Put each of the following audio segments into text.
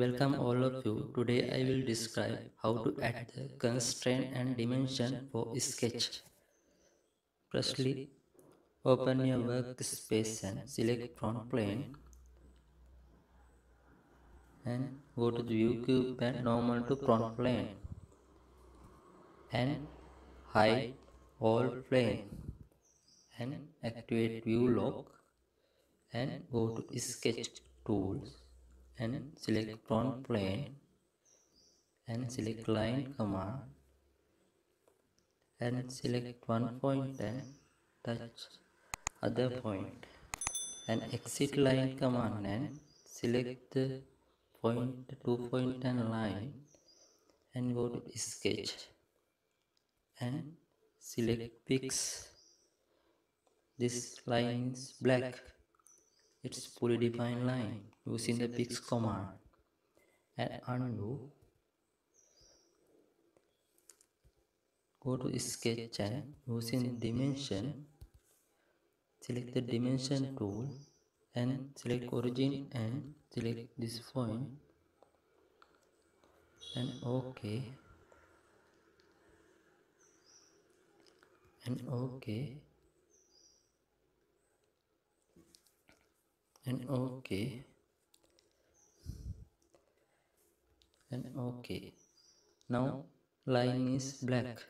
Welcome all of you. Today I will describe how to add the constraint and dimension for sketch. Firstly, open your workspace and select front plane. and go to the view cube and normal to front plane. and hide all plane. and activate view lock. and go to sketch tools and select front plane and select line command and select one point and touch other point and exit line command and select the point two point and line and go to sketch and select fix. This line is black its fully defined line using the fix command and undo go to sketch and using dimension select the dimension tool and select origin and select this point. And ok. And ok and ok and ok now line is black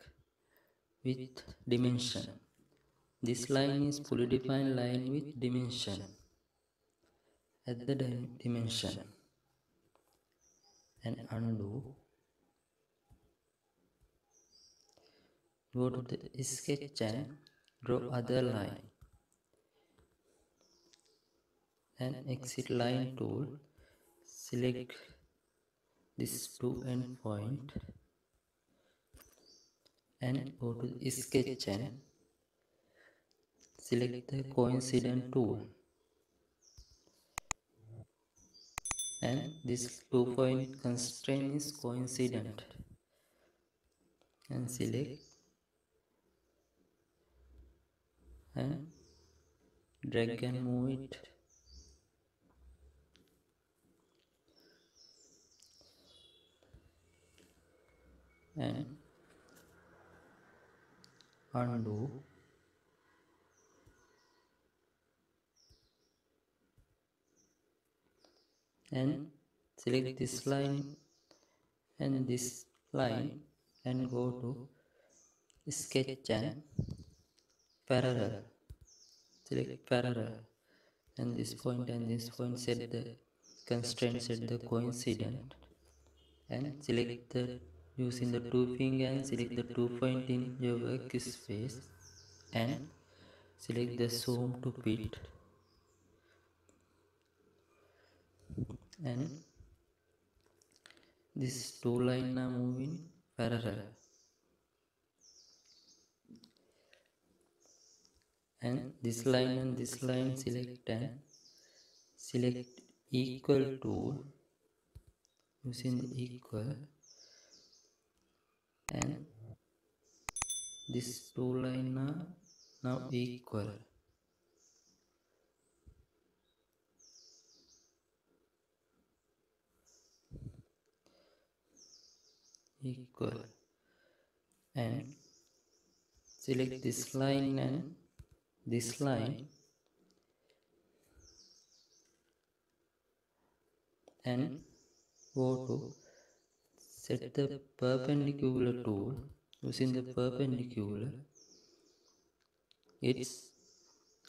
with dimension. This line is fully defined line with dimension. At the dimension. And undo. Go to the sketch and draw other line and exit line tool. Select this two end point. And go to sketch and select the coincident tool. And this two point constraint is coincident. And select and drag and move it and undo and select this line and this line and go to sketch and parallel. Select parallel and this point and this point set the constraint set the coincident. And select the using the two finger and select the two point in your workspace and select the zoom to fit and this two line are moving parallel. And this line and this line select and select equal to using equal and these two line are now equal. Equal. And select this line and this line. And go to set the perpendicular tool using the perpendicular its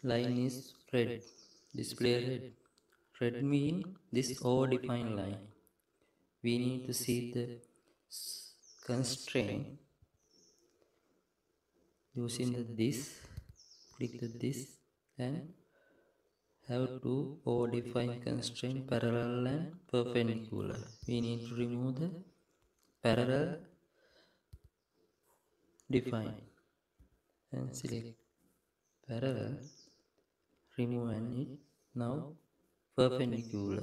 line is red. Display red. Red mean this over defined line. We need to see the constraint. Using the this click the this and have to define constraint parallel and perpendicular we need to remove the parallel define and select. Parallel remove and it now perpendicular.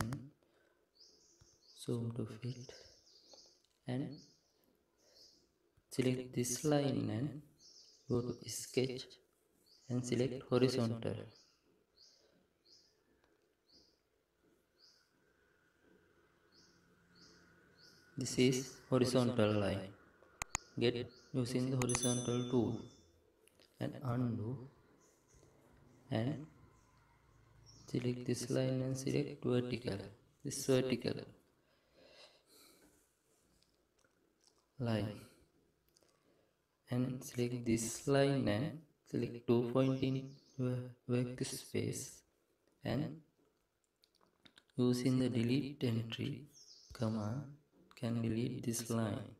And zoom to fit and select this line and go to sketch and select horizontal. This is horizontal line. Get using the horizontal tool and undo and select this line and select vertical. This vertical line and select this line and select two point in workspace and using the delete entry. Command can delete this line.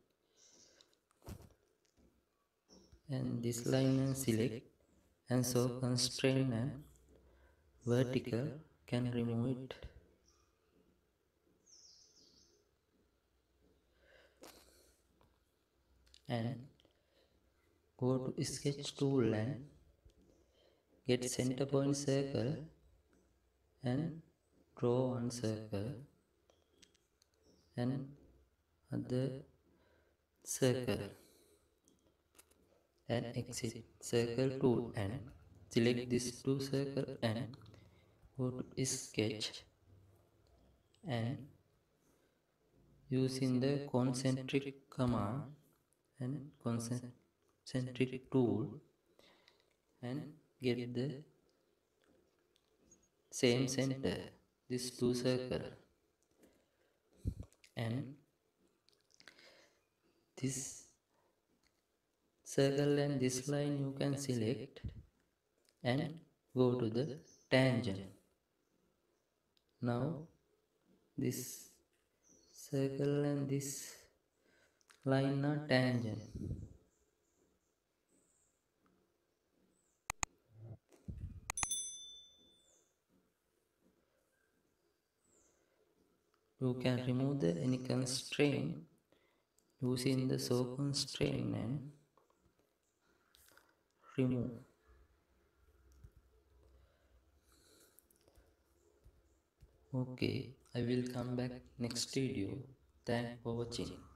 And this line and select and so constraint and vertical can remove it. And go to sketch tool and get center point circle and draw one circle and other circle and exit circle tool and select this two circle and go to sketch and using the concentric command and concentric tool and get the same center. This two circle. And this circle and this line you can select and go to the tangent. Now this circle and this line are tangent you can remove the any constraint using the saw constraint and remove. Okay i will come back next video. Thank for watching